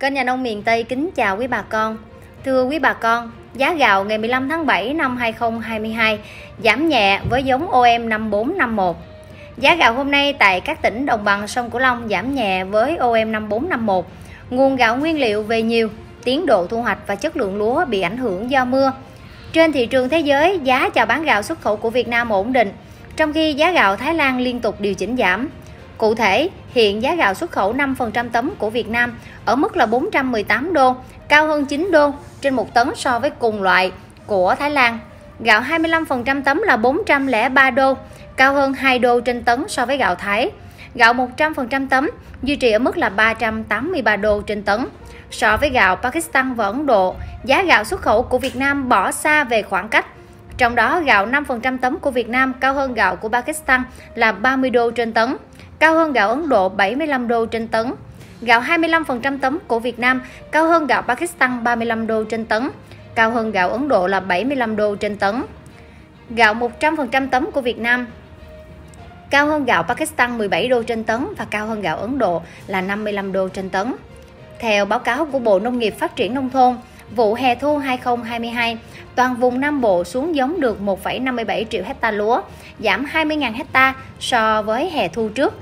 Kênh Nhà nông miền Tây kính chào quý bà con. Thưa quý bà con, giá gạo ngày 15 tháng 7 năm 2022 giảm nhẹ với giống OM 5451. Giá gạo hôm nay tại các tỉnh đồng bằng sông Cửu Long giảm nhẹ với OM 5451. Nguồn gạo nguyên liệu về nhiều, tiến độ thu hoạch và chất lượng lúa bị ảnh hưởng do mưa. Trên thị trường thế giới, giá chào bán gạo xuất khẩu của Việt Nam ổn định, trong khi giá gạo Thái Lan liên tục điều chỉnh giảm. Cụ thể, hiện giá gạo xuất khẩu 5% tấm của Việt Nam ở mức là 418 đô, cao hơn 9 đô trên 1 tấn so với cùng loại của Thái Lan. Gạo 25% tấm là 403 đô, cao hơn 2 đô trên tấn so với gạo Thái. Gạo 100% tấm duy trì ở mức là 383 đô trên tấn. So với gạo Pakistan và Ấn Độ, giá gạo xuất khẩu của Việt Nam bỏ xa về khoảng cách. Trong đó, gạo 5% tấm của Việt Nam cao hơn gạo của Pakistan là 30 đô trên tấn cao hơn gạo Ấn Độ 75 đô trên tấn. Gạo 25% tấm của Việt Nam cao hơn gạo Pakistan 35 đô trên tấn, cao hơn gạo Ấn Độ là 75 đô trên tấn. Gạo 100% tấm của Việt Nam cao hơn gạo Pakistan 17 đô trên tấn và cao hơn gạo Ấn Độ là 55 đô trên tấn. Theo báo cáo của Bộ Nông nghiệp Phát triển Nông thôn, vụ hè thu 2022, toàn vùng Nam Bộ xuống giống được 1,57 triệu hecta lúa, giảm 20.000 hecta so với hè thu trước.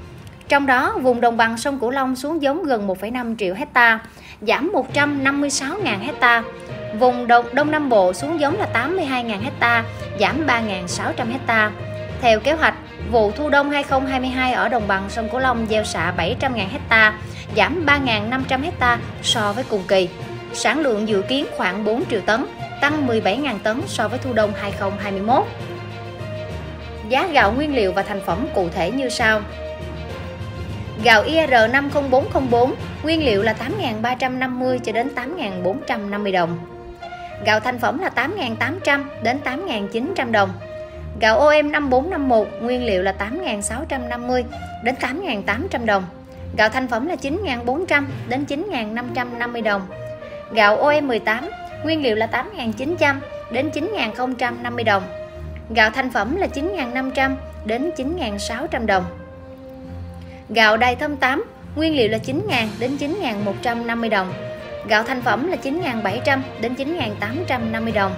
Trong đó, vùng đồng bằng sông Cửu Long xuống giống gần 1,5 triệu hecta, giảm 156.000 hecta. Vùng Đông, Đông Nam Bộ xuống giống là 82.000 hecta, giảm 3.600 hecta. Theo kế hoạch, vụ thu đông 2022 ở đồng bằng sông Cửu Long gieo xạ 700.000 hecta, giảm 3.500 hecta so với cùng kỳ. Sản lượng dự kiến khoảng 4 triệu tấn, tăng 17.000 tấn so với thu đông 2021. Giá gạo nguyên liệu và thành phẩm cụ thể như sau. Gạo IR50404 nguyên liệu là 8.350 cho đến 8.450 đồng. Gạo thành phẩm là 8.800 đến 8.900 đồng. Gạo OM 5451 nguyên liệu là 8.650 đến 8.800 đồng. Gạo thành phẩm là 9.400 đến 9.550 đồng. Gạo OM18 nguyên liệu là 8.900 đến 9.050 đồng. Gạo thành phẩm là 9.500 đến 9.600 đồng. Gạo đài thơm 8 nguyên liệu là 9.000 đến 9.150 đồng. Gạo thành phẩm là 9.700 đến 9.850 đồng.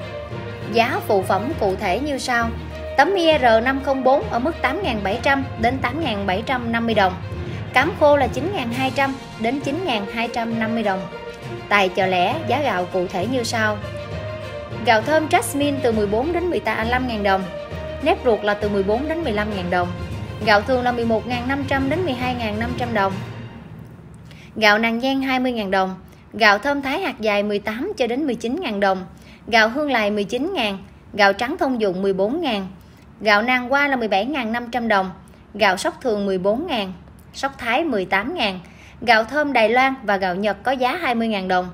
Giá phụ phẩm cụ thể như sau. Tấm IR504 ở mức 8.700 đến 8.750 đồng. Cám khô là 9.200 đến 9.250 đồng. Tại chợ lẻ, giá gạo cụ thể như sau. Gạo thơm Jasmine từ 14 đến 15.000 đồng. Nếp ruột là từ 14 đến 15.000 đồng. Gạo thường là 11.500 đến 12.500 đồng. Gạo nàng giang 20.000 đồng. Gạo thơm thái hạt dài 18 cho đến 19.000 đồng. Gạo hương lài 19.000. Gạo trắng thông dụng 14.000. Gạo nàng qua là 17.500 đồng. Gạo sóc thường 14.000. Sóc thái 18.000. Gạo thơm Đài Loan và gạo Nhật có giá 20.000 đồng.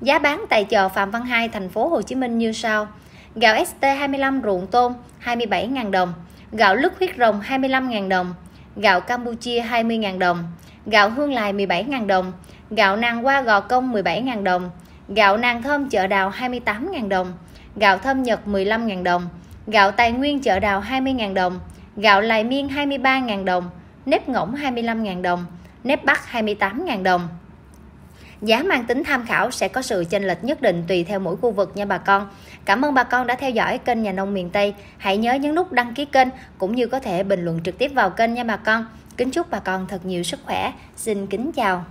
Giá bán tại chợ Phạm Văn Hai, thành phố Hồ Chí Minh như sau. Gạo ST25 ruộng tôm 27.000 đồng. Gạo lứt huyết rồng 25.000 đồng. Gạo Campuchia 20.000 đồng. Gạo hương lài 17.000 đồng. Gạo nàng qua gò công 17.000 đồng. Gạo nàng thơm chợ đào 28.000 đồng. Gạo thơm Nhật 15.000 đồng. Gạo tài nguyên chợ đào 20.000 đồng. Gạo lài miên 23.000 đồng. Nếp ngỗng 25.000 đồng nếp Bắc 28.000 đồng. Giá mang tính tham khảo sẽ có sự chênh lệch nhất định tùy theo mỗi khu vực nha bà con. Cảm ơn bà con đã theo dõi kênh Nhà nông miền Tây. Hãy nhớ nhấn nút đăng ký kênh cũng như có thể bình luận trực tiếp vào kênh nha bà con. Kính chúc bà con thật nhiều sức khỏe. Xin kính chào.